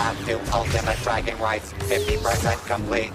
on to ultimate dragon rights, 50% complete.